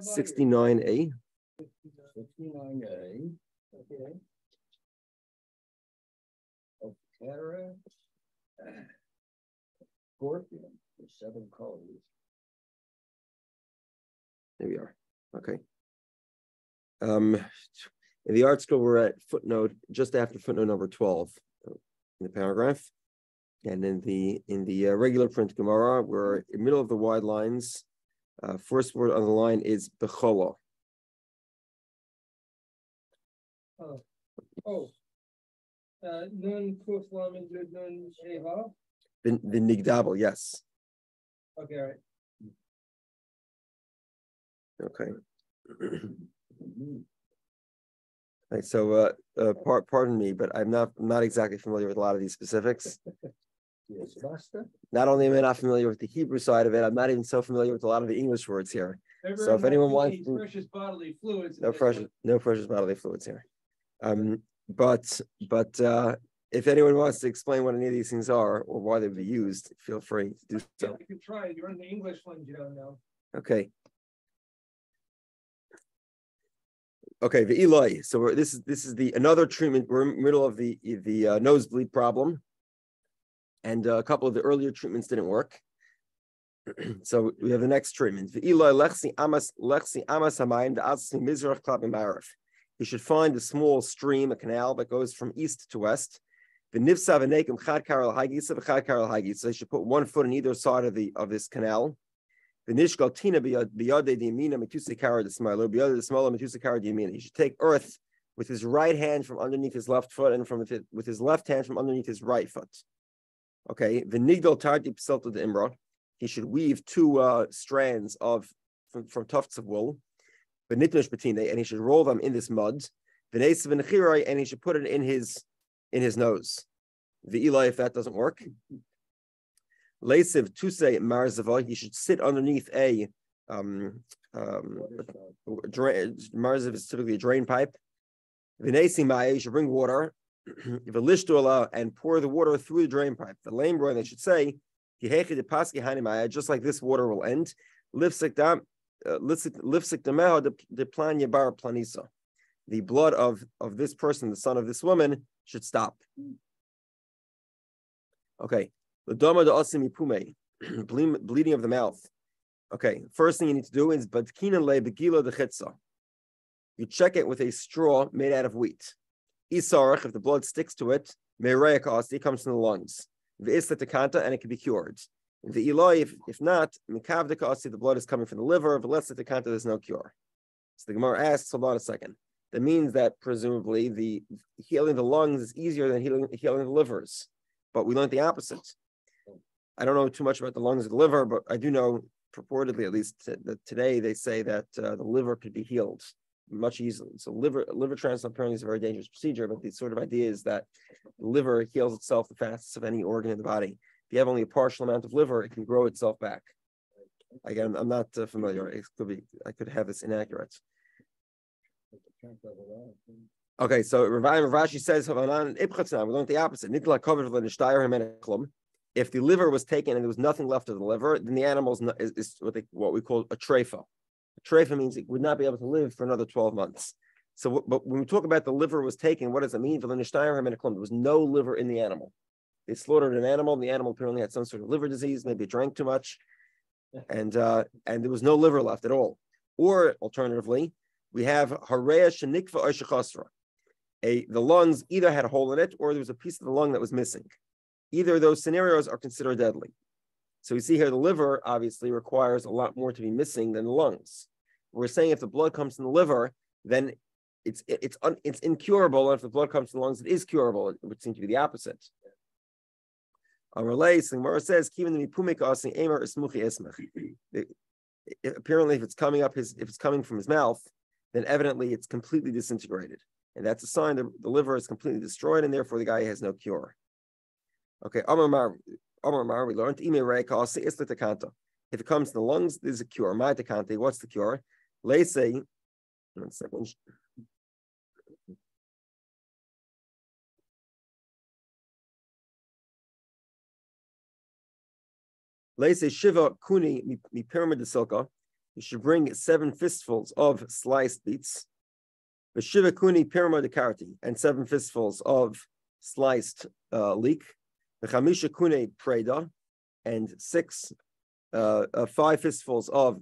Sixty-nine A. Sixty-nine A. Okay. of cataract. Scorpion, the seven colors. There we are. Okay. Um, in the article, we're at footnote just after footnote number twelve uh, in the paragraph, and in the in the uh, regular print Gemara, we're in the middle of the wide lines. Uh, first word on the line is bechola. Oh, oh. Uh, nun kuf yud nun. The the nigdabel, yes. Okay, all right. Okay. Right, so uh, uh, par- pardon me, but I'm not I'm not exactly familiar with a lot of these specifics. Not only am I not familiar with the Hebrew side of it, I'm not even so familiar with a lot of the English words here. So if anyone wants Precious bodily fluids. No precious, no precious bodily fluids here. Um, but but uh, if anyone wants to explain what any of these things are or why they would be used, feel free to do Yeah, so. you can try. You're in the English ones, you don't know. Okay. Okay, the Eloi. So we're, this is this is the another treatment. We're in the middle of the the uh, nosebleed problem, and uh, a couple of the earlier treatments didn't work. so we have the next treatment. You should find a small stream, a canal that goes from east to west. So you should put one foot on either side of the of this canal. He should take earth with his right hand from underneath his left foot and from with his left hand from underneath his right foot. Okay, the nigdal tardi pselta the imra. He should weave two uh, strands of from, from tufts of wool. The nitnush betine, and he should roll them in this mud. The nesav and he should put it in his in his nose. The Eli, if that doesn't work, Lasiv to say Marzava, he should sit underneath a um um drain Marziv is typically a drain pipe. Vinesi Maya, you should bring water. And pour the water through the drain pipe. The lame boy, they should say, just like this water will end. Planisa. The blood of, of this person, the son of this woman, should stop. Okay. Bleeding of the mouth. Okay, first thing you need to do is. You check it with a straw made out of wheat. Isarach, if the blood sticks to it, asti comes from the lungs. The isletakanta, and it can be cured. The Eloi, if, if not, mikavdika asti, the blood is coming from the liver. If less takanta, there's no cure. So the Gemara asks, hold on a second. That means that presumably the healing the lungs is easier than healing, healing the livers. But we learned the opposite. I don't know too much about the lungs or the liver, but I do know purportedly, at least that today, they say that uh, the liver could be healed much easily. So liver liver transplant apparently is a very dangerous procedure, but the sort of idea is that the liver heals itself the fastest of any organ in the body. If you have only a partial amount of liver, it can grow itself back. Again, I'm not uh, familiar. It could be I could have this inaccurate. Okay, so Rav Rashi says, we learned the opposite. Nitla covered if the liver was taken and there was nothing left of the liver, then the animal is, is what, they, what we call a treifa. Treifa means it would not be able to live for another 12 months. So, but when we talk about the liver was taken, what does it mean? For Linderstein Hamenochlum? There was no liver in the animal. They slaughtered an animal, and the animal apparently had some sort of liver disease, maybe it drank too much, and uh, and there was no liver left at all. Or alternatively, we have hareya shenikva or A the lungs either had a hole in it or there was a piece of the lung that was missing. Either of those scenarios are considered deadly. So we see here the liver obviously requires a lot more to be missing than the lungs. We're saying if the blood comes from the liver, then it's it's un, it's incurable, and if the blood comes from the lungs, it is curable. It would seem to be the opposite. Apparently, if it's coming up his if it's coming from his mouth, then evidently it's completely disintegrated, and that's a sign that the liver is completely destroyed, and therefore the guy has no cure. Okay, Amar Mar, Amar we learned If it comes to the lungs, there's a cure. My what's the cure? Let's say, one second. Say Shiva Kuni mi pyramid silka. You should bring seven fistfuls of sliced beets. Veshiva kuni pirma de karati, and seven fistfuls of sliced uh, leek. V'chamisha kune preda, and six, uh, uh, five fistfuls of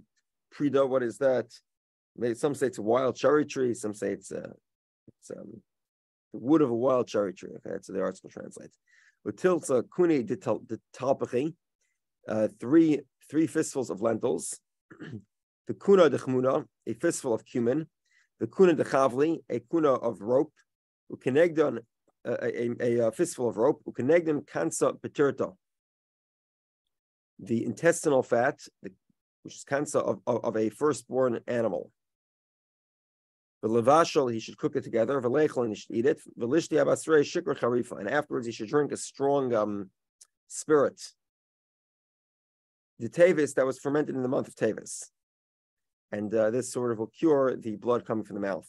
preda. What is that? Some say it's a wild cherry tree. Some say it's, a it's um, the wood of a wild cherry tree. Okay, what the article translates. Utilza kuni de talpachi, uh, three three fistfuls of lentils. the kuna de chmuna, a fistful of cumin. The kuna de chavli, a kuna of rope. Ukenegdon, uh, a, a, a, fistful of rope. Ukenegdon kansa petirta. The intestinal fat, which is kansa of, of, of a firstborn animal. The levashal, he should cook it together. Velechel, and he should eat it. Velishti abasrei shikr charifa, and afterwards he should drink a strong um, spirit. The tevis that was fermented in the month of tevis, and uh, this sort of will cure the blood coming from the mouth.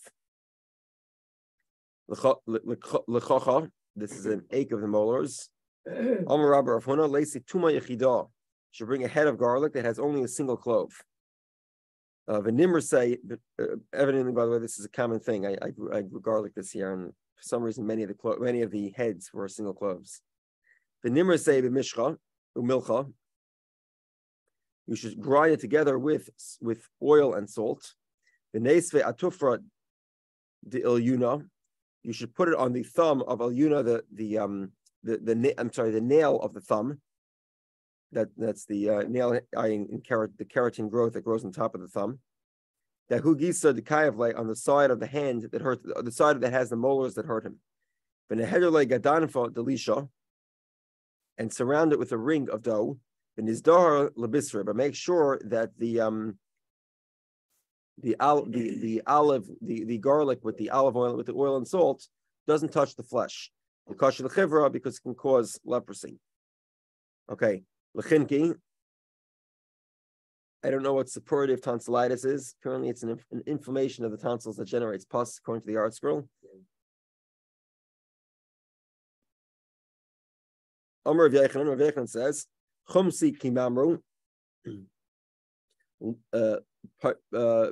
Lechocha, this is an ache of the molars. Amar Rabbi Rav Huna, Tuma Yechidah, should bring a head of garlic that has only a single clove. Uh, say, uh, evidently, by the way, this is a common thing. I, I, I grew garlic this year, and for some reason, many of the clo- many of the heads were single cloves. Venimr say b'mishcha umilcha. You should grind it together with with oil and salt. V'neisve atufra the ilyuna. You should put it on the thumb of ilyuna, the the um the the I'm sorry, the nail of the thumb that that's the uh, nail eyeing in kerat, the keratin growth that grows on top of the thumb. That hugisa the kayavle on the side of the hand that hurt the side that has the molars that hurt him. and surround it with a ring of dough. Lebisra, but make sure that the um the the the olive the, the garlic with the olive oil with the oil and salt doesn't touch the flesh. The because it can cause leprosy. Okay, Lechinki. I don't know what suppurative tonsillitis is. Apparently, it's an, an inflammation of the tonsils that generates pus, according to the ArtScroll. Omer of Yechon, of Yechon says, Chumsi kimamru, uh, uh,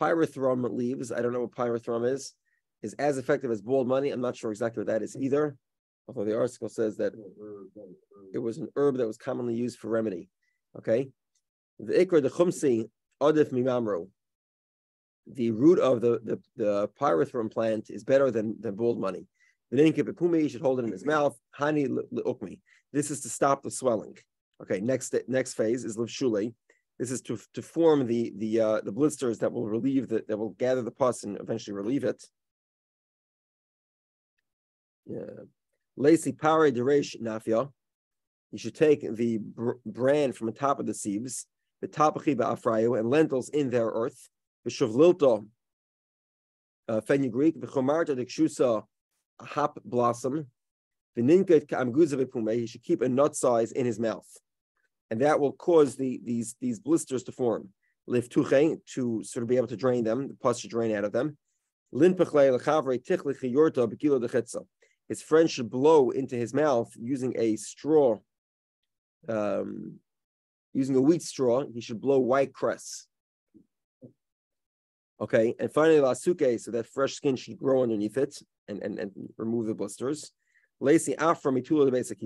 pyrethrum leaves. I don't know what pyrethrum is. Is as effective as bald money. I'm not sure exactly what that is either although the article says that it was an herb that was commonly used for remedy. Okay, the ikra the chumsi adif mimamro. The root of the the, the pyrethrum plant is better than than bald money. The should hold it in his mouth. Hani ukmi. This is to stop the swelling. Okay, next next phase is livshule. This is to, to form the the uh, the blisters that will relieve the that will gather the pus and eventually relieve it. Yeah. Lacy Pare Deresh Nafia. You should take the br- bran from the top of the sieves, the tapachi afrayu, and lentils in their earth, the shavlilto uh, fenugreek, the chomarta the kshusa hop blossom, the ninket kamguza. He should keep a nut size in his mouth, and that will cause the these these blisters to form. Lift tuche to sort of be able to drain them. The pus should drain out of them. Lin lechavre tichlich yorta bekilo dechetza his friend should blow into his mouth using a straw, um, using a wheat straw. He should blow white cress. Okay, and finally lasuke, so that fresh skin should grow underneath it and, and, and remove the blisters. Lacy afra mitula the basic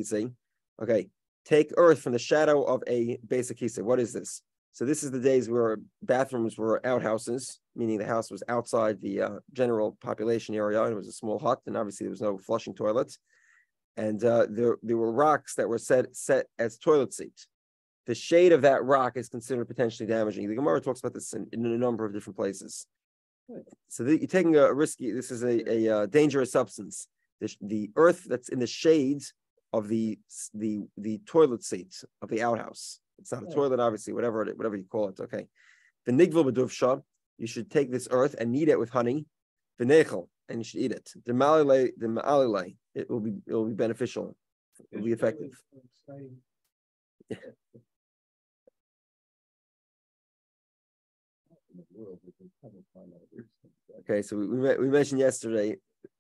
Okay, take earth from the shadow of a basic What is this? So this is the days where bathrooms were outhouses, meaning the house was outside the uh, general population area, and it was a small hut, and obviously there was no flushing toilets. And uh, there, there were rocks that were set set as toilet seats. The shade of that rock is considered potentially damaging. The Gemara talks about this in, in a number of different places. So the, you're taking a risky. This is a, a, uh, dangerous substance. The, the earth that's in the shades of the the the toilet seats of the outhouse it's not a toilet, obviously, whatever it, whatever you call it. Okay. The nigvil beduvsha, you should take this earth and knead it with honey. The nechel, and you should eat it. The malile, the malile, it will be it will be beneficial. It will be effective. okay, so we, we mentioned yesterday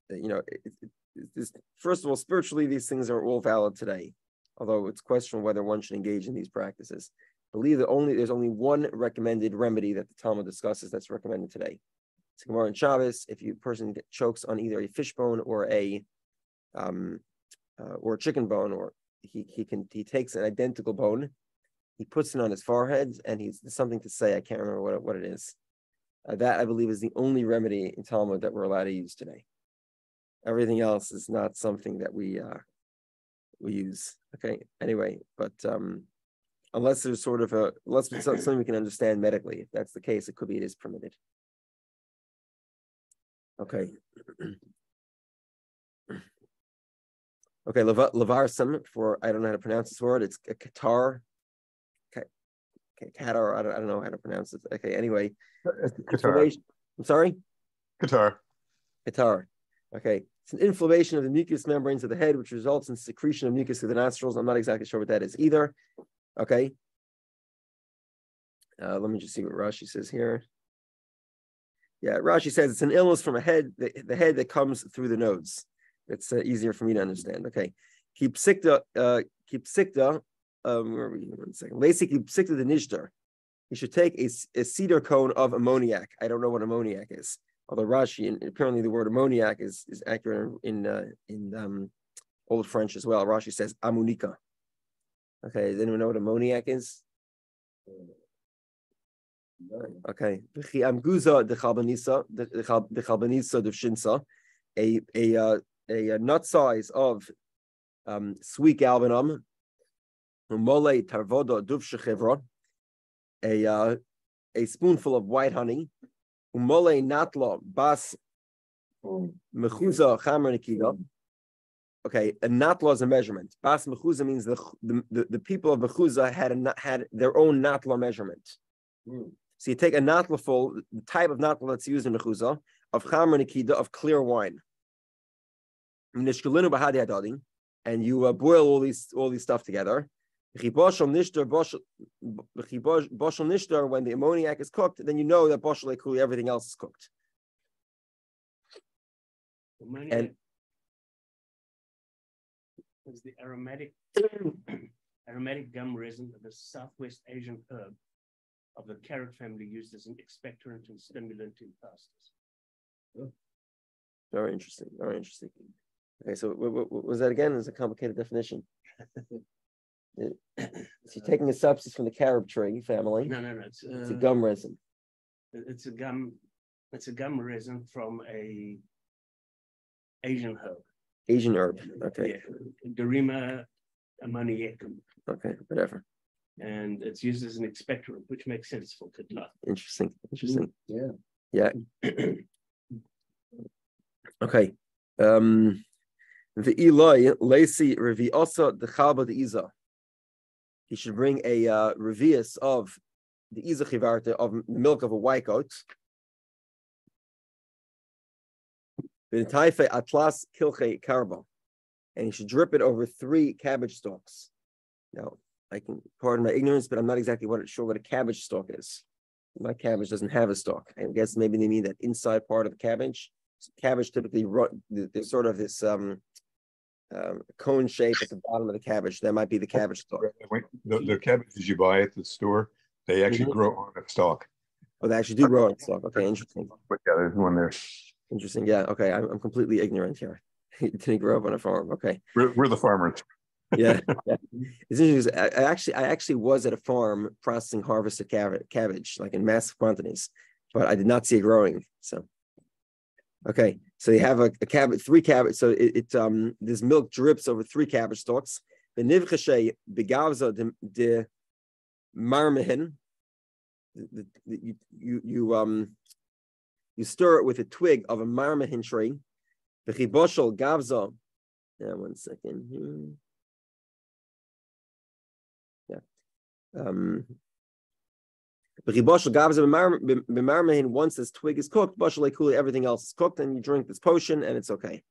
that you know it, it, it, first of all, spiritually, these things are all valid today although it's questionable whether one should engage in these practices. I believe that only there's only one recommended remedy that the Talmud discusses that's recommended today. It's Gemara in Shabbos. If you person chokes on either a fish bone or a um, uh, or a chicken bone, or he he can he takes an identical bone, he puts it on his forehead, and he's something to say. I can't remember what it, what it is. Uh, that I believe is the only remedy in Talmud that we're allowed to use today. Everything else is not something that we uh, we use. Okay. Anyway, but um, unless there's sort of a unless it's something we can understand medically, if that's the case, it could be it is permitted. Okay. Okay, levar levarsum for I don't know how to pronounce this word. It's a catarrh. catarrh. I don't, I don't know how to pronounce it. Okay. Anyway, catarrh. I'm sorry. catarrh. catarrh. Okay. It's an inflammation of the mucous membranes of the head, which results in secretion of mucus through the nostrils. I'm not exactly sure what that is either. Okay. Uh, let me just see what Rashi says here. Yeah, Rashi says it's an illness from a head, the, the head that comes through the nose. It's uh, easier for me to understand. Okay. Keep sikta, uh, keep sikta. Um, where are we? One second. Lacy keep sikta the nishtar. You should take a cedar cone of ammoniac. I don't know what ammoniac is although Rashi and apparently the word ammoniac is is accurate in uh, in um, Old French as well. Rashi says ammonica. Okay, does anyone know what ammoniac is? Okay, shinsa, a a uh, a, uh nut size of um, sweet galbanum, mole duvshechevra, a uh, a spoonful of white honey, umole natla bas mechuza chamer nikida. Okay, a natla is a measurement. Bas mechuza means the, the, the, people of mechuza had a, had their own natla measurement. Hmm. So you take a natla full, the type of natla that's used in mechuza, of chamer nikida, of clear wine. Nishkalinu bahadi hadadin, and you uh, boil all these all these stuff together. Chiboshel nishtar, boshel nishtar, when the ammoniac is cooked, then you know that boshel ekuli, everything else is cooked. Ammoniac is the aromatic aromatic gum resin of the Southwest Asian herb of the carrot family used as an expectorant and stimulant in pastas. Hmm. Very interesting. Very interesting. Okay, so what, what, what was that again? Is a complicated definition. So you're taking a substance from the carob tree family. No, no, no, it's, It's a uh, gum resin. it's a gum, it's a gum resin from a Asian herb. Asian herb. Okay. Yeah, Garima ammoniacum, Okay. Whatever. and it's used as an expectorant, which makes sense for kidney. Interesting. Interesting. Yeah. Yeah. okay. Um the Eloi Lacy also the Chalba the Iza. He should bring a uh revius of the Iza Chivarta of the milk of a white goat. V'nitaife atlas kilche karba. And he should drip it over three cabbage stalks. Now, I can pardon my ignorance, but I'm not exactly what, sure what a cabbage stalk is. My cabbage doesn't have a stalk. I guess maybe they mean that inside part of the cabbage. Cabbage typically run, there's sort of this um, um, cone shape at the bottom of the cabbage. That might be the cabbage stalk. The, the cabbages you buy at the store, they actually Mhm. grow on a stalk. Oh, they actually do grow on stalk. Okay, interesting. But yeah, there's one there. Interesting. Yeah. Okay. I'm, I'm completely ignorant here. Didn't grow up on a farm. Okay. We're, we're the farmers. Yeah. yeah. It's interesting. I, I actually, I actually was at a farm processing harvested cabbage, cabbage, like in massive quantities, but I did not see it growing. So, okay. So you have a, a cabbage, three cabbage. So it, it um, this milk drips over three cabbage stalks. The nivchashe begavza de, the- You, you, you, um, you stir it with a twig of a marmehen tree. The chiboshel gavza. Yeah, one second here. Um, B'chiboshel gavza b'mar- b'm- once this twig is cooked, boshel everything else is cooked, and you drink this potion, and it's okay.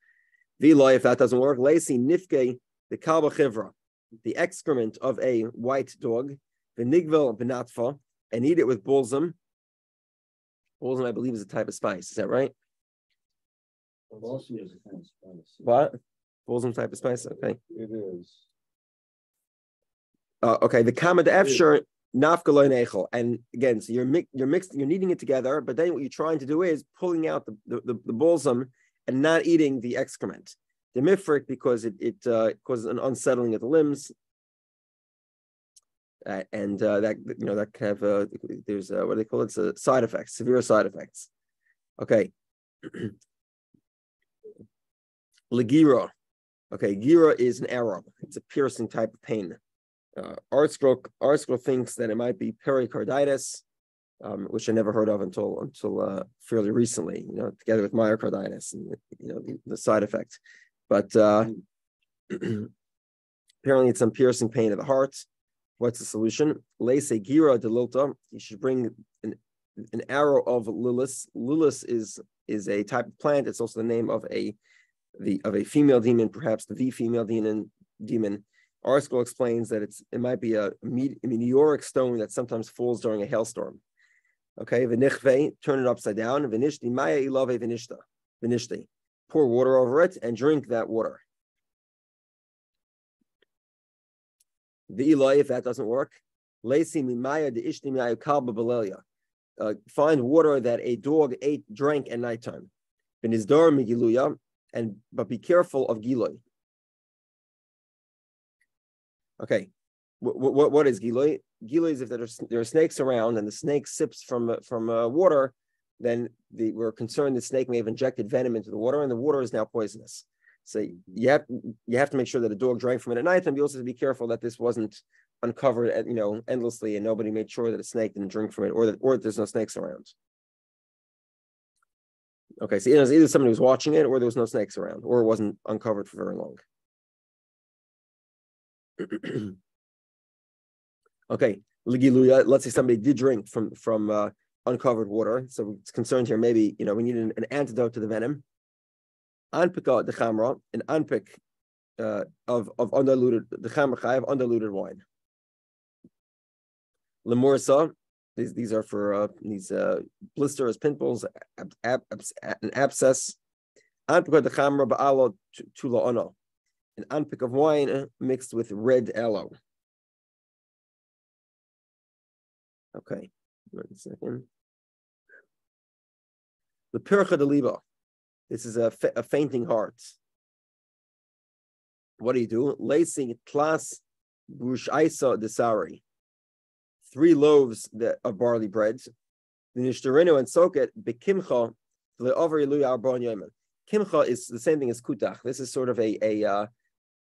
V'loy, if that doesn't work, lacy nifke the kalba chivra, the excrement of a white dog, the nigvel benatfa, and eat it with balsam. Balsam, I believe, is a type of spice. Is that right? Also is a kind of spice. What? Balsam type of spice. Okay. It is. Uh, okay, the kama the efsher nafka nechel. And again, so you're mi- you're mixed, you're kneading it together, but then what you're trying to do is pulling out the the, the, the balsam and not eating the excrement. The mifrik because it it uh, causes an unsettling of the limbs. Uh, and uh, that you know that can have uh, there's uh, what do they call it? It's a side effects, severe side effects. Okay. Legira. Okay, gira is an arrow. It's a piercing type of pain. Uh, ArtScroll, ArtScroll thinks that it might be pericarditis, um, which I never heard of until until uh, fairly recently. You know, together with myocarditis and you know the, the side effect. But uh, apparently, it's some piercing pain of the heart. What's the solution? Lese gira delilta. You should bring an, an arrow of lilis. Lilis is is a type of plant. It's also the name of a the of a female demon, perhaps the female demon. Demon. ArtScroll explains that it's it might be a, meteoric stone that sometimes falls during a hailstorm. Okay, v'nichve, turn it upside down. V'nishti maya ilave v'nishta, v'nishti. Pour water over it and drink that water. The Eloi, if that doesn't work, lesi mimaya de ishti maya kalba belelia. Uh, find water that a dog ate, drank at nighttime. V'nizdor migiluya, and but be careful of giloi. Okay, what, what, what is giloi? Giloi is if there are, there are snakes around and the snake sips from from uh, water, then the, we're concerned the snake may have injected venom into the water and the water is now poisonous. So you have you have to make sure that a dog drank from it at night, and you also have to be careful that this wasn't uncovered, at, you know, endlessly, and nobody made sure that a snake didn't drink from it, or that or that there's no snakes around. Okay, so either somebody was watching it, or there was no snakes around, or it wasn't uncovered for very long. okay. Let's say somebody did drink from from uh, uncovered water, so it's concerned here. Maybe you know we need an, an antidote to the venom. Anpika the chamra, an anpik uh, of of undiluted the chamra chayav undiluted wine. Lemorsa, these these are for uh, these uh, blisters, pimples, ab, ab, ab, an abscess. Anpika the chamra ba'alo tula ono, an anpik of wine mixed with red aloe. Okay, one second. The pircha de liba. This is a, a fainting heart. What do you do? Lacing tlas bushaisa desari. Three loaves of barley bread. The nishterinu and soak it bekimcha le'over iluya arbon yomen. Kimcha is the same thing as kutach. This is sort of a, a uh,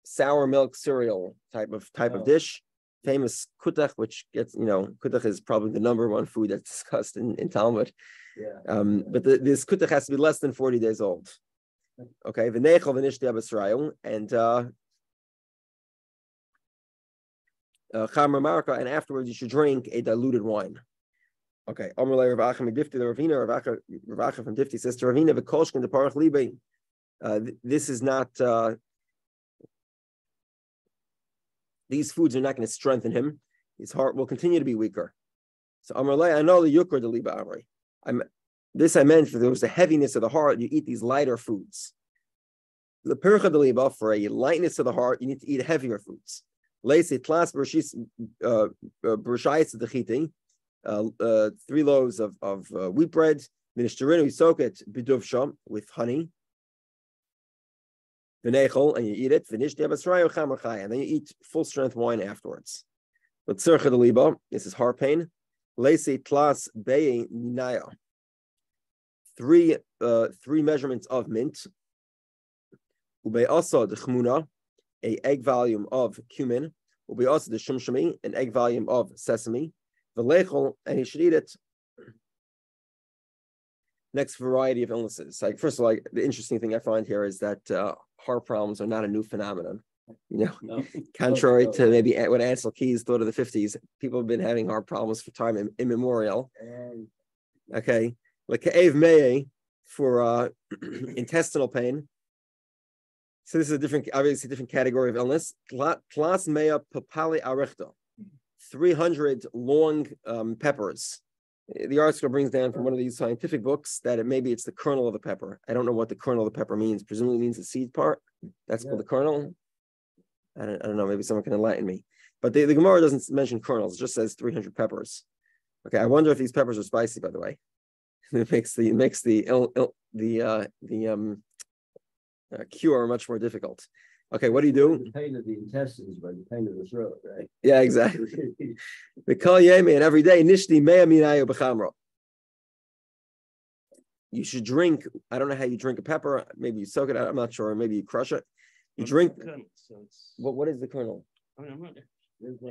sour milk cereal type of type oh. of dish. Famous kutach, which gets you know kutach is probably the number one food that's discussed in, in Talmud. Yeah. Um, but the, this kutach has to be less than 40 days old. Okay, v'nechel v'nishti abasrayu, and uh, uh, and afterwards you should drink a diluted wine. Okay, Amalei Rav Acha Medifti, the Ravina, Rav Acha from Difti says to Ravina, v'kolshkin the parach libe. Uh, this is not, uh, these foods are not going to strengthen him. His heart will continue to be weaker. So Amalei, I know the yukar the liba amri. I'm this I meant for there was a heaviness of the heart, you eat these lighter foods. The pircha deliba for a lightness of the heart, you need to eat heavier foods. Lacy tlas brishis uh, uh, dechiting, uh, uh, three loaves of of wheat bread. Minishterinu soak biduv sham with honey. V'nechol and you eat it. Finish and then you eat full strength wine afterwards. But tzercha deliba, this is heart pain. Lacy tlas beye ninaya three uh, three measurements of mint. Ube also the chmuna, a egg volume of cumin. Ube also the shumshami, an egg volume of sesame. V'lechol, and he should eat it. Next variety of illnesses. Like first of all, like, the interesting thing I find here is that uh, heart problems are not a new phenomenon. You know, no. contrary no, no. to maybe what Ancel Keys thought of the 50s, people have been having heart problems for time immemorial. Okay like Ka'ev Meye for uh, intestinal pain. So this is a different, obviously different category of illness. Klas Mea Papali Arechta, 300 long um, peppers. The article brings down from one of these scientific books that it, maybe it's the kernel of the pepper. I don't know what the kernel of the pepper means. Presumably means the seed part. That's yeah. called the kernel. I don't, I don't know. Maybe someone can enlighten me. But the, the Gemara doesn't mention kernels; it just says 300 peppers. Okay, I wonder if these peppers are spicy. By the way, it makes the it makes the ill, Ill, the uh, the um, uh, cure much more difficult. Okay, what do you do? The pain of the intestines, but the pain of the throat, right? Yeah, exactly. The kol yemi and every day nishti mea minayu b'chamra. You should drink. I don't know how you drink a pepper. Maybe you soak it. out, I'm not sure. Maybe you crush it. You drink. kernel, So. What what is the kernel? I mean, I'm not.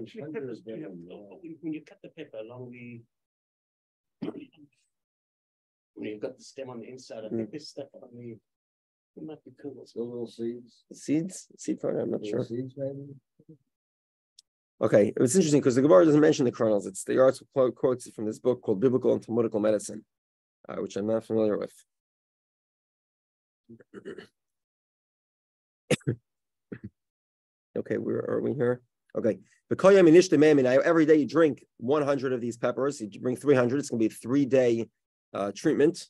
Actually, peppers of do have, them, when when you cut the pepper along the. When you've got the stem on the inside, I think there's stuff on the. It might be kernels. The little seeds. Seeds? Seed kernel? I'm not little sure. Seeds, maybe? Okay, it's interesting because the Gemara doesn't mention the kernels. It's the article quote- quotes from this book called Biblical and Talmudical Medicine, uh, which I'm not familiar with. okay, where are we here? Okay, the koyam inishta me'emin. Every day you drink 100 of these peppers. You bring 300. It's going to be a three-day uh, treatment.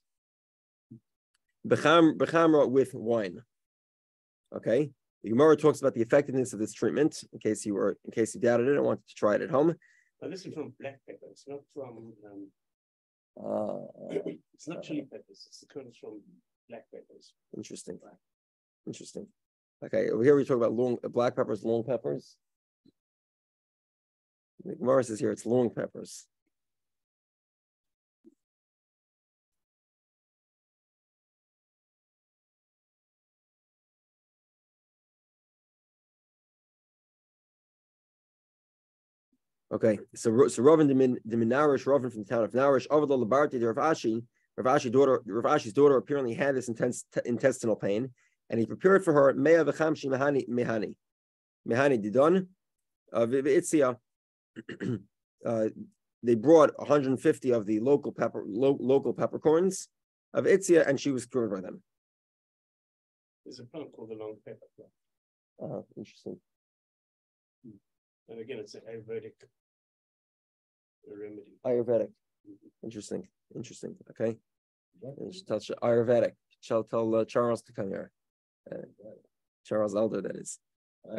Becham bechamra with wine. Okay, the Gemara talks about the effectiveness of this treatment. In case you were, in case you doubted it, I wanted to try it at home. But this is from black pepper. It's not from, um, Uh, it's not chili peppers. It's the kernels from black peppers. interesting. Interesting. Okay, over here we talk about long black peppers, long peppers. The Gemara says here it's long peppers. Okay, so so Ravin the Min Minarish, Ravin from the town of Narish, over the Labarti, the Rav Ashi, Rav Ashi daughter, Rav Ashi's daughter apparently had this intense t- intestinal pain, and he prepared for her Mea v'chamshi mehani mehani mehani didon uh, v'itzia. Uh, They brought 150 of the local pepper lo- local peppercorns of Itzia, and she was cured by them. There's a plant called the long pepper plant. Uh, interesting. And again, it's an Ayurvedic remedy. Ayurvedic. Interesting. Interesting. Okay. And just touch Ayurvedic. Shall tell uh, Charles to come here. Uh, Charles Elder, that is.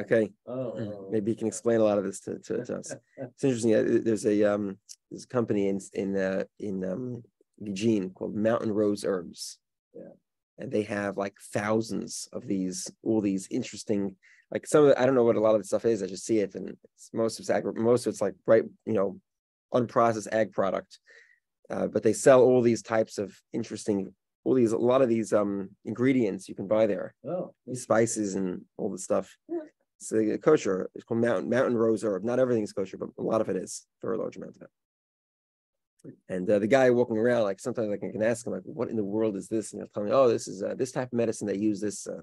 Okay. Oh, Maybe you can explain a lot of this to, to, to us. It's interesting. uh, There's a um, there's a company in in uh, in um, Eugene called Mountain Rose Herbs. Yeah. And they have like thousands of these, all these interesting, like some of the, I don't know what a lot of the stuff is. I just see it, and it's, most of it's agri- most of it's like right, you know, unprocessed ag product. Uh, but they sell all these types of interesting, all these a lot of these um ingredients you can buy there Oh, these spices and all the stuff. It's a kosher. It's called mountain mountain rose herb. Not everything's kosher, but a lot of it is. Very large amount of it. And uh, the guy walking around, like sometimes I can, can ask him, like, "What in the world is this?" And he'll tell me, "Oh, this is uh, this type of medicine. They use this uh,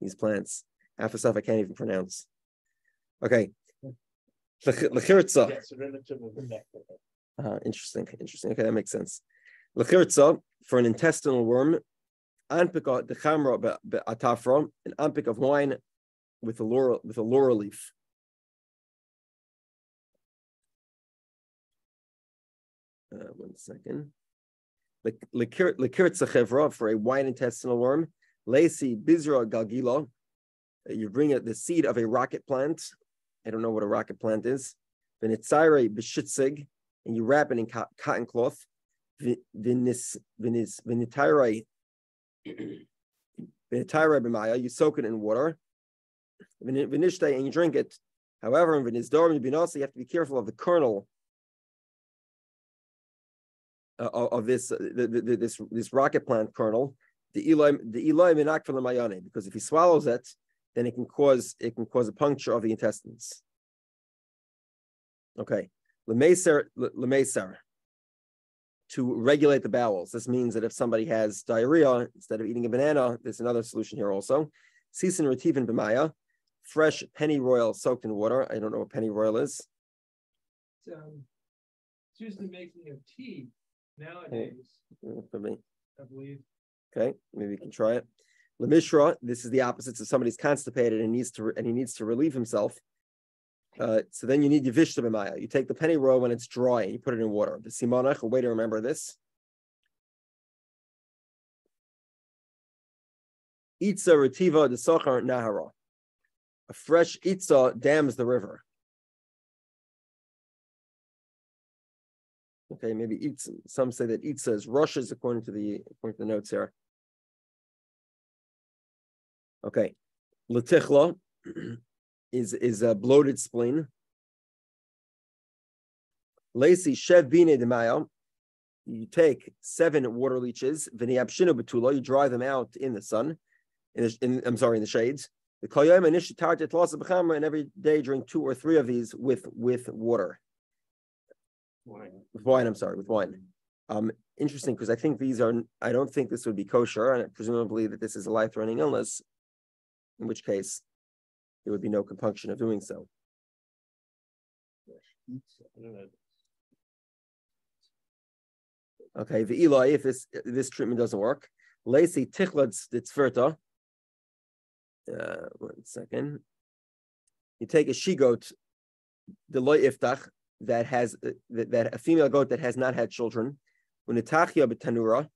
these plants. Half the stuff I can't even pronounce." Okay. Lechirtza. Yeah, relative of the black pepper. Uh, interesting, interesting. Okay, that makes sense. Lechirtza for an intestinal worm, anpika the chamra atafra, an anpik of wine with a laurel with a laurel leaf. Uh, one second. Likirtza chevra for a wine intestinal worm. Lacy bizra galgila. You bring it the seed of a rocket plant. I don't know what a rocket plant is. Venitzire bishitzig, and you wrap it in co- cotton cloth. Vinitire b'maya. You soak it in water. Vini- and you drink it. However, in vinizdor binasa, you have to be careful of the kernel uh, of, this uh, this this rocket plant kernel. The Eloi the Eloi minak from the mayane, because if he swallows it, then it can cause it can cause a puncture of the intestines. Okay, lemeser lemeser to regulate the bowels. This means that if somebody has diarrhea, instead of eating a banana, there's another solution here also. Sisin retivin b'maya, fresh pennyroyal soaked in water. I don't know what pennyroyal is. It's, um, it's usually making of tea nowadays, could be. I believe. Okay, maybe you can try it. Lemishra, this is the opposite. So somebody's constipated and needs to and he needs to relieve himself. Uh, so then you need Yavishta B'maya. You take the penny row when it's dry and you put it in water. The Simonach, a way to remember this. Itza Retiva Desochar Nahara. A fresh Itza dams the river. Okay, maybe Itza. Some say that Itza is rushes according to the according to the notes here. Okay, latichla is is a bloated spleen. Lacy shev bine demaya. You take seven water leeches, v'niyabshinu betula. You dry them out in the sun. In, the, in I'm sorry, in the shades. The koyim and ishitartet loss of and every day drink two or three of these with with water. Wine. With wine, I'm sorry, with wine. Um, interesting because I think these are. I don't think this would be kosher, and presumably that this is a life-threatening illness. In which case, there would be no compunction of doing so. Okay, the Eli, if this this treatment doesn't work, Lacey tichlad tzverta. Uh, one second. You take a she goat, the loy iftach that has uh, that, that a female goat that has not had children. When itachia betanura,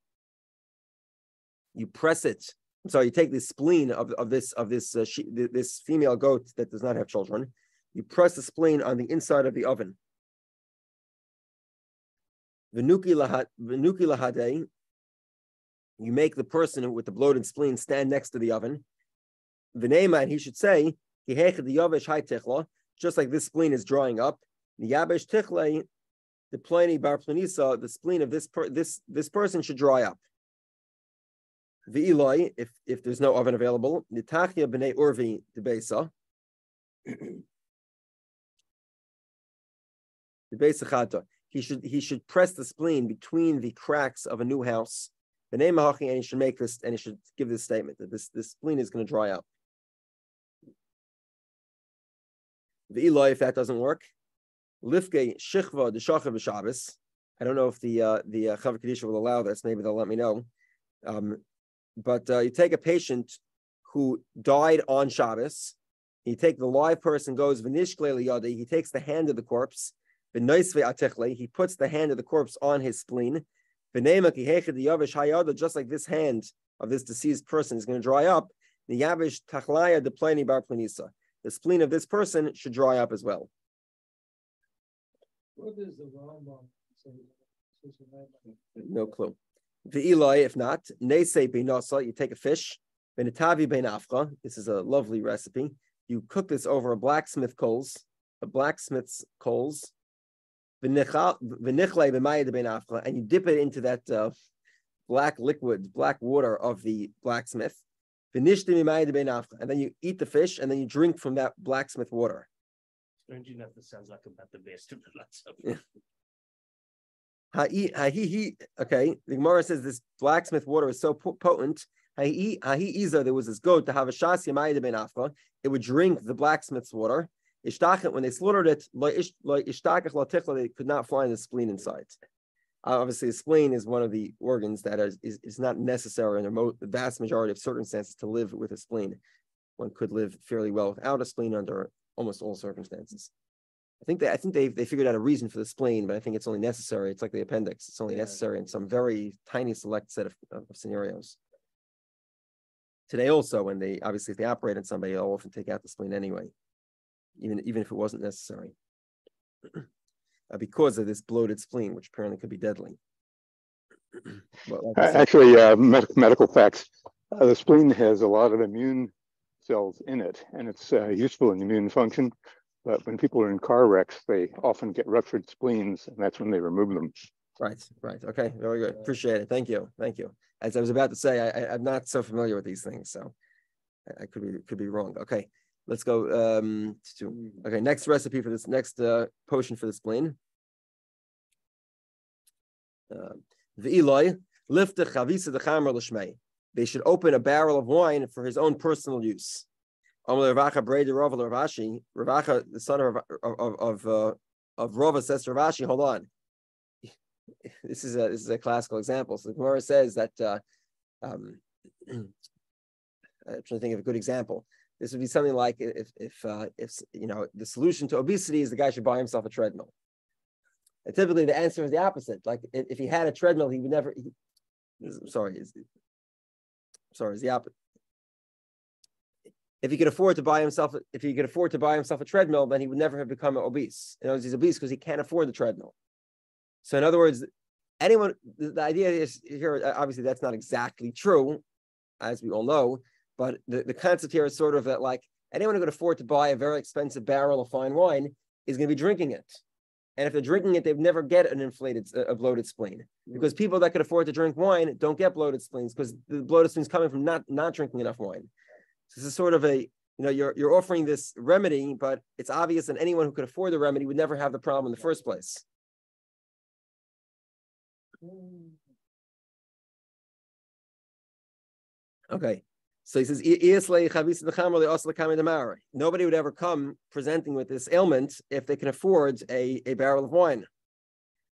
you press it. Sorry, you take the spleen of, of this of this uh, she, this female goat that does not have children. You press the spleen on the inside of the oven. Venuki lahade, you make the person with the bloated spleen stand next to the oven. V'neiman, he should say, just like this spleen is drying up. The bar the spleen of this per, this this person should dry up. The Eloi, if if there's no oven available, nitachia b'nei urvi debesa. The he should he should press the spleen between the cracks of a new house. Name of and he should make this and he should give this statement that this, this spleen is going to dry up. The Eloi, if that doesn't work, Lifke Shichva the Shachav Shabbos. I don't know if the uh, the uh, will allow this. Maybe they'll let me know. Um, but uh, you take a patient who died on Shabbos. You take the live person, goes Vinishkle He takes the hand of the corpse he puts the hand of the corpse on his spleen. Just like this hand of this deceased person is going to dry up, the yavish tachlaya de bar planisa. The spleen of this person should dry up as well. What is the Rambam say? No clue. The Eli, if not, Nese Beinasa, you take a fish, Benitavi Bein Afra. This is a lovely recipe. You cook this over a blacksmith coals, a blacksmith's coals, and you dip it into that uh, black liquid, black water of the blacksmith. And then you eat the fish and then you drink from that blacksmith water. Strange enough, this sounds like about the best of the lots of Okay, the Gemara says this blacksmith water is so potent. There was this goat to have a shas It would drink the blacksmith's water. When they slaughtered it, they could not find the spleen inside. Obviously, the spleen is one of the organs that is, is, is not necessary in the vast majority of circumstances to live with a spleen. One could live fairly well without a spleen under almost all circumstances. I think they, I think they they figured out a reason for the spleen, but I think it's only necessary. It's like the appendix; it's only necessary in some very tiny select set of, of scenarios. Today, also, when they obviously if they operate on somebody, they'll often take out the spleen anyway even, even if it wasn't necessary, uh, because of this bloated spleen, which apparently could be deadly. like Actually, uh, med- medical facts. Uh, the spleen has a lot of immune cells in it, and it's uh, useful in immune function. But when people are in car wrecks, they often get ruptured spleens, and that's when they remove them. Right, right. Okay, very good. Appreciate it. Thank you. Thank you. As I was about to say, I, am not so familiar with these things, so I, could be could be wrong. Okay. Let's go um, to okay. Next recipe for this next uh, potion for the spleen. Uh, the Eloi lift the chavisa the chamer l'shmei. They should open a barrel of wine for his own personal use. Ravacha Breda Rav Ravashi, Ravacha, the son of of of uh, of Rava says to Ravashi, hold on. This is a this is a classical example. So the Gemara says that uh, um, I'm trying to think of a good example. This would be something like if if uh, if you know the solution to obesity is the guy should buy himself a treadmill. And typically, the answer is the opposite. Like if, if he had a treadmill, he would never. He, sorry, is sorry, is the opposite. If he could afford to buy himself, if he could afford to buy himself a treadmill, then he would never have become obese. You know, he's obese because he can't afford the treadmill. So in other words, anyone, the, idea is here, uh, obviously that's not exactly true, as we all know, but the, the concept here is sort of that like anyone who could afford to buy a very expensive barrel of fine wine is going to be drinking it. And if they're drinking it, they've never get an inflated, a bloated spleen. Because people that could afford to drink wine don't get bloated spleens because the bloated spleens coming from not not drinking enough wine. So this is sort of a, you know, you're you're offering this remedy, but it's obvious that anyone who could afford the remedy would never have the problem in the first place. Okay. So he says, nobody would ever come presenting with this ailment if they can afford a, a barrel of wine.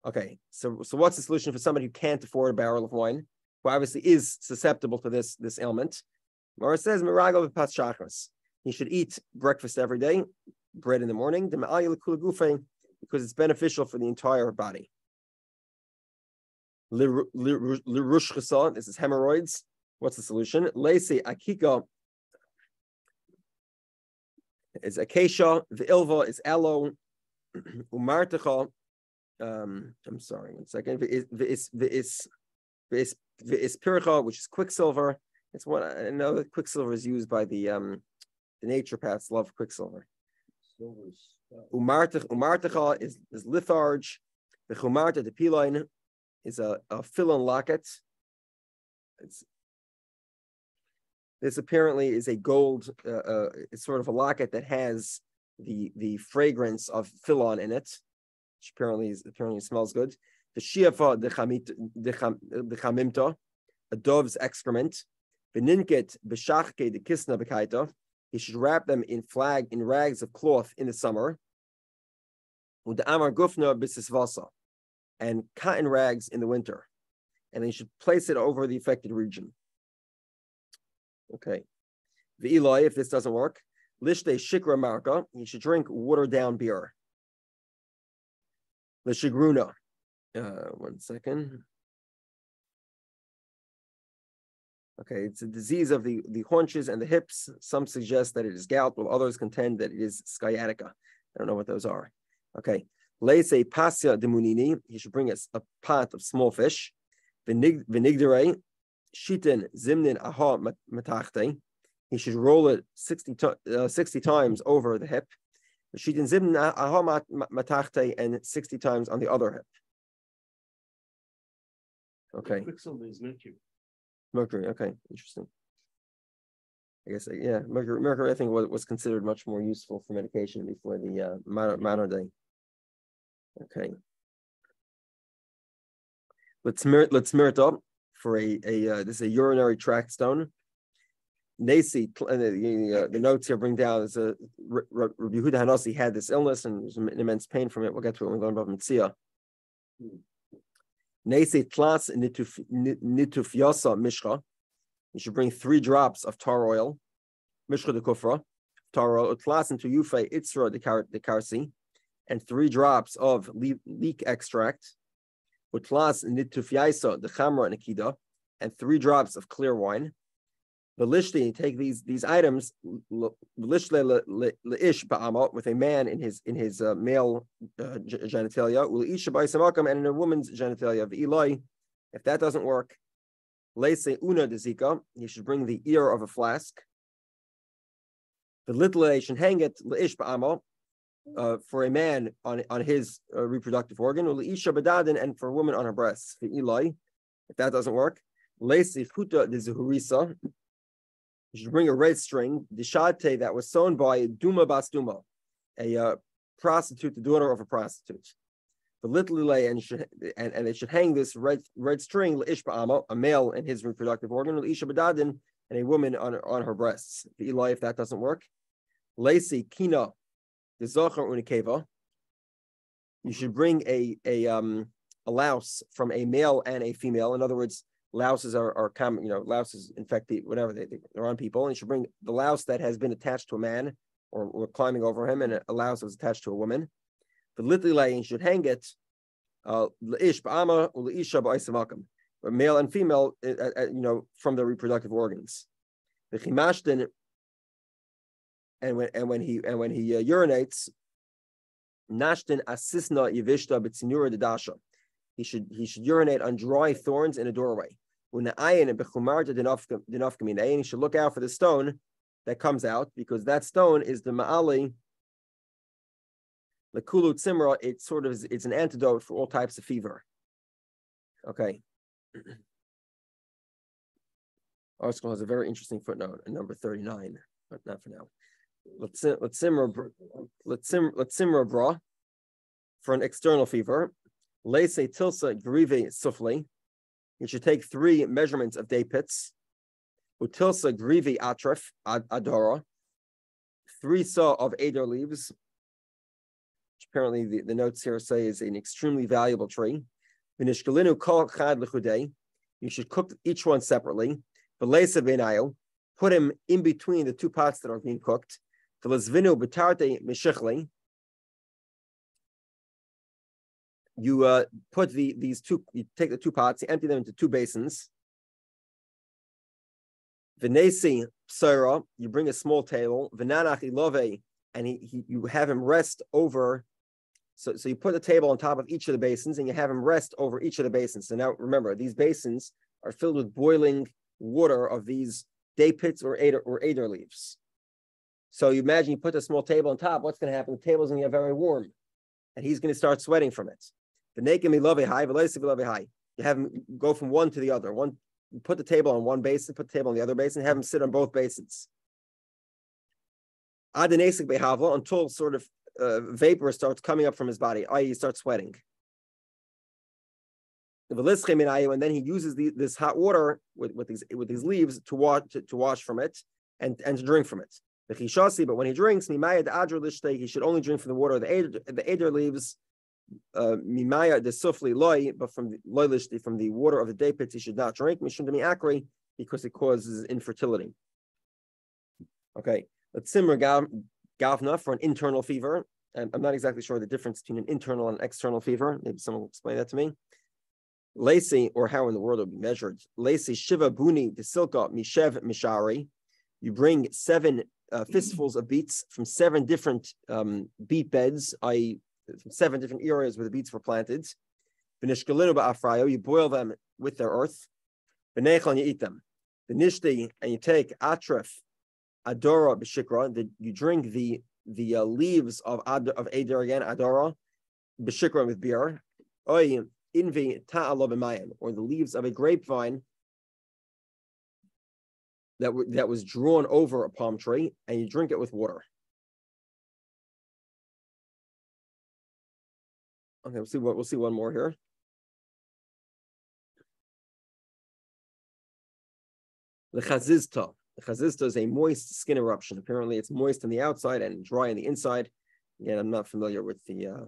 Okay, so, so what's the solution for somebody who can't afford a barrel of wine, who obviously is susceptible to this, this ailment? Mara says, He should eat breakfast every day, bread in the morning, because it's beneficial for the entire body. This is hemorrhoids. What's the solution? Lacey akika is acacia. The ilva is aloe. Umartecha. Um, I'm sorry, one second. Is is is pircha, which is quicksilver. It's one I know that quicksilver is used by the um the naturopaths love quicksilver. Umartecha is is litharge. The chumarta, the piline, is a, a filon locket. It's this apparently is a gold, uh, uh, it's sort of a locket that has the the fragrance of filon in it, which apparently is apparently smells good. The shiafa the chamimta, a dove's excrement. Beninket b'shachke the kisna b'kaita. He should wrap them in flag in rags of cloth in the summer. The amar gufna b'sisvasa, and cotton rags in the winter, and you should place it over the affected region. Okay. The Eli, if this doesn't work, Lishte Shikra Marka, He should drink watered down beer. The Shigruna. Uh, one second. Okay, it's a disease of the, the haunches and the hips. Some suggest that it is gout, while others contend that it is sciatica. I don't know what those are. Okay. Lese pasya de munini, he should bring us a pot of small fish. Vinigdere, shitin zimnin aha matachte. He should roll it 60, uh, 60 times over the hip. Shitin zimnin aha matachte and 60 times on the other hip. Okay. Quicksilver is mercury. Mercury. Okay, interesting. I guess yeah, mercury. Mercury I think was, was considered much more useful for medication before the uh, modern, modern day. Okay. Let's mir let's it up for a, a uh, this is a urinary tract stone. Nasi, the, uh, the notes here bring down is a Rabbi Yehuda Hanasi had this illness and was in immense pain from it. We'll get to it when we learn about Mitzia. Mishra. You should bring three drops of tar oil, mishra de kufra, tar oil, tlas into yufe itzra de karsi, and three drops of leek extract, utlas nitufyaisa, the chamra nikida, and three drops of clear wine. The lishti take these these items ba'ama with a man in his in his uh, male uh, genitalia, ulisha ba'isamakam, and in a woman's genitalia of Eli. If that doesn't work, leise una dezika, you should bring the ear of a flask. The should hang it leish ba'ama uh, for a man on, on his uh, reproductive organ, and for a woman on her breasts. For Eli, if that doesn't work, you should bring a red string, the shate that was sewn by Duma Bastuma, a uh, prostitute, the daughter of a prostitute. The little and, and and it should hang this red red string a male in his reproductive organ, isha badadin, and a woman on on her breasts. The Eli, if that doesn't work, Lacey Kina the Zohar Unikeva, you should bring a a um a louse from a male and a female. In other words, louses are, are common, you know, louses infect the whatever they, they're on people. And you should bring the louse that has been attached to a man or, or climbing over him, and a louse that's attached to a woman. The litli should hang it. Uh, ish ba'ama u'leisha ba'isamakim. Male and female, uh, uh, you know, from the reproductive organs. The chimashtin and when and when he and when he uh, urinates, nashtin asisna yivishta b'tzinura dedasha. He should he should urinate on dry thorns in a doorway. When the ayin and he should look out for the stone that comes out because that stone is the ma'ali the kulu tzimra. It sort of is, it's an antidote for all types of fever. Okay. ArtScroll has a very interesting footnote in number 39, but not for now. Let's simmer let's sim let's simmer bra for an external fever. Lese tilsa grive sufli. You should take three measurements of day pits. Utilsa grivi atref adora. Three saw of Adar leaves. Which apparently the, the notes here say is an extremely valuable tree. You should cook each one separately. Put him in between the two pots that are being cooked. You uh, put the these two, you take the two pots, you empty them into two basins. Venesi psara, you bring a small table. Venanach ilove, and he, he, you have him rest over. So, so you put the table on top of each of the basins, and you have him rest over each of the basins. So now remember, these basins are filled with boiling water of these day pits or ader, or ader leaves. So you imagine you put a small table on top. What's going to happen? The table's going to get very warm, and he's going to start sweating from it. The. You have him go from one to the other. One put the table on one basin, put the table on the other basin, have him sit on both basins. Until sort of uh, vapor starts coming up from his body, i.e., he starts sweating. And then he uses the, this hot water with, with these with leaves to wash to, to wash from it and, and to drink from it. The but when he drinks, he should only drink from the water of the eder, the leaves mimaya the sufli loy, but from the from the water of the day pits, he should not drink mishum demi akri because it causes infertility. Okay, let's simmer gavna for an internal fever. And I'm not exactly sure the difference between an internal and external fever. Maybe someone will explain that to me. Lacy, or how in the world it will be measured. Lacy shiva buni the silka mishev mishari. You bring seven uh, fistfuls of beets from seven different um, beet beds, i.e., from seven different areas where the beets were planted. You boil them with their earth. And you eat them. Benishti, and you take atref, adora, b'shikra, that you drink the the uh, leaves of ad, of Eder again, adora, b'shikra with beer. Invi or the leaves of a grapevine that, w- that was drawn over a palm tree, and you drink it with water. Okay, we'll see what we'll see one more here. The chazizta. The chazizta is a moist skin eruption. Apparently, it's moist on the outside and dry on the inside. Again, I'm not familiar with the, uh,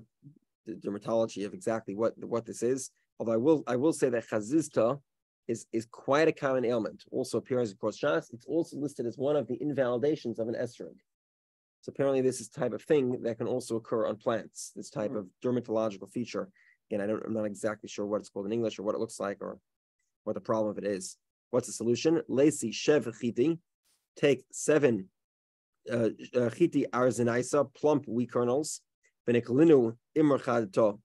the dermatology of exactly what what this is. Although I will I will say that chazizta is is quite a common ailment. Also appears across Shas. It's also listed as one of the invalidations of an esrog. So apparently this is type of thing that can also occur on plants, this type of dermatological feature. Again, I don't, I'm not exactly sure what it's called in English or what it looks like or what the problem of it is. What's the solution? Lacey shev chiti, take seven uh, uh, chiti arzenaisa, plump wheat kernels, beniklinu imrchadto,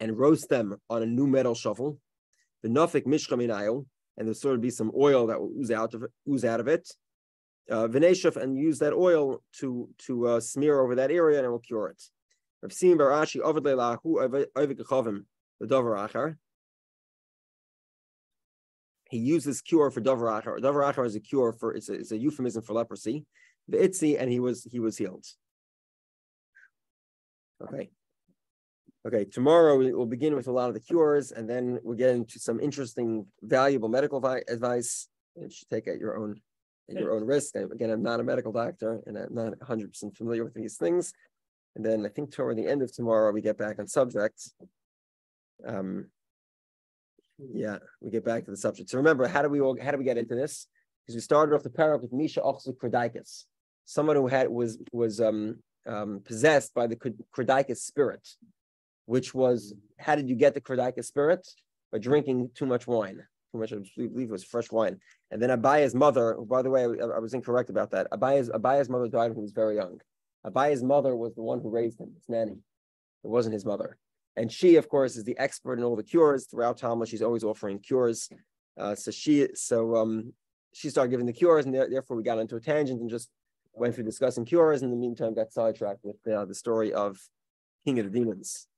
and roast them on a new metal shovel. The nufik mishchaminayo, and there'll sort of be some oil that will ooze out of it, ooze out of it uh, and use that oil to to uh, smear over that area and it will cure it. Rav Sim Barashi the Dover Achar. He uses cure for Dover Achar. Is a cure for it's a, it's a euphemism for leprosy. The Itzi, and he was he was healed. Okay. Okay, tomorrow we'll begin with a lot of the cures, and then we'll get into some interesting, valuable medical advice. You should take at your own at your own risk. I, again, I'm not a medical doctor and I'm not 100% familiar with these things. And then I think toward the end of tomorrow, we get back on subject. Um, yeah, we get back to the subject. So remember, how do we all, how do we get into this? Because we started off the paragraph with Misha Ochsu Kredikis, someone who had was was um, um, possessed by the Kredikis spirit, which was how did you get the Kredikis spirit? By drinking too much wine I believe was fresh wine. And then Abaye's mother, by the way, I, I was incorrect about that. Abaye's, Abaye's mother died when he was very young. Abaye's mother was the one who raised him, his nanny. It wasn't his mother. And she, of course, is the expert in all the cures throughout Talmud. She's always offering cures. Uh, so she, so um, she started giving the cures, and there, therefore we got into a tangent and just went through discussing cures. In the meantime, got sidetracked with uh, the story of King of the Demons.